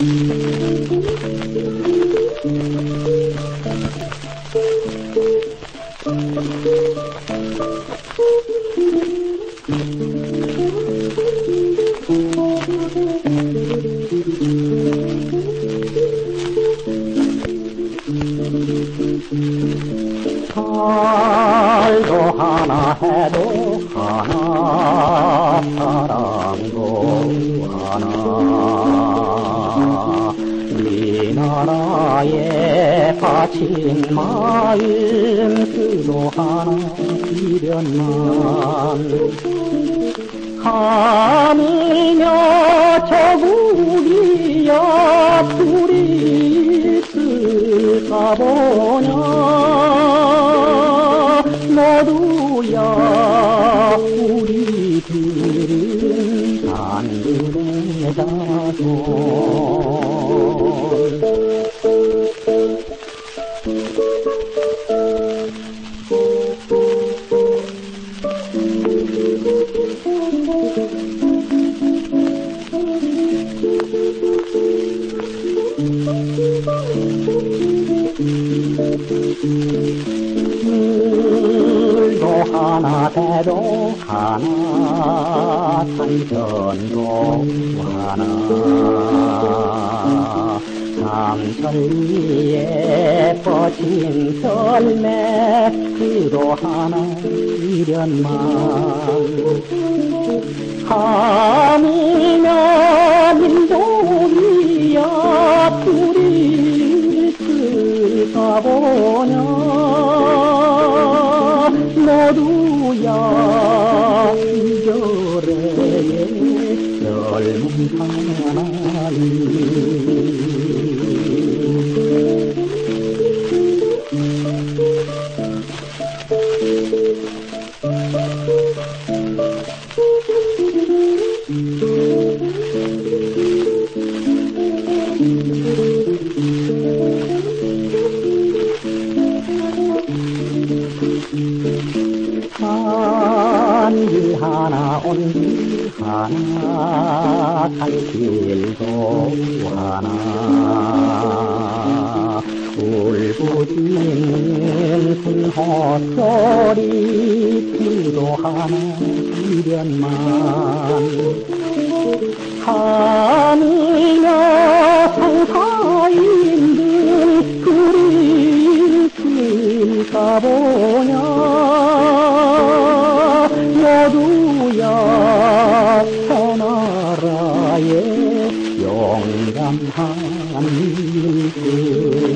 살도 하나 해도 하나 사랑도 하나 바친 마음 수도 하나 미련만. 하늘며 저국이야 둘이 있을까 보냐. 모두야 우리들은 자손. 물도 하나 배도 하나 탄천도 하나. 삼천리에 뻗친 썰매 그도 하나 미련만. 하늘며 민동이야 둘이 있을까 보냐 모두야 이별에 젊은 하나님 한길 하나 온길 하나 갈 길도 하나. 울부짖는 순헛소리 귀도 하나 미련만. 하 보냐? 모두야 새나라의 용감한 일들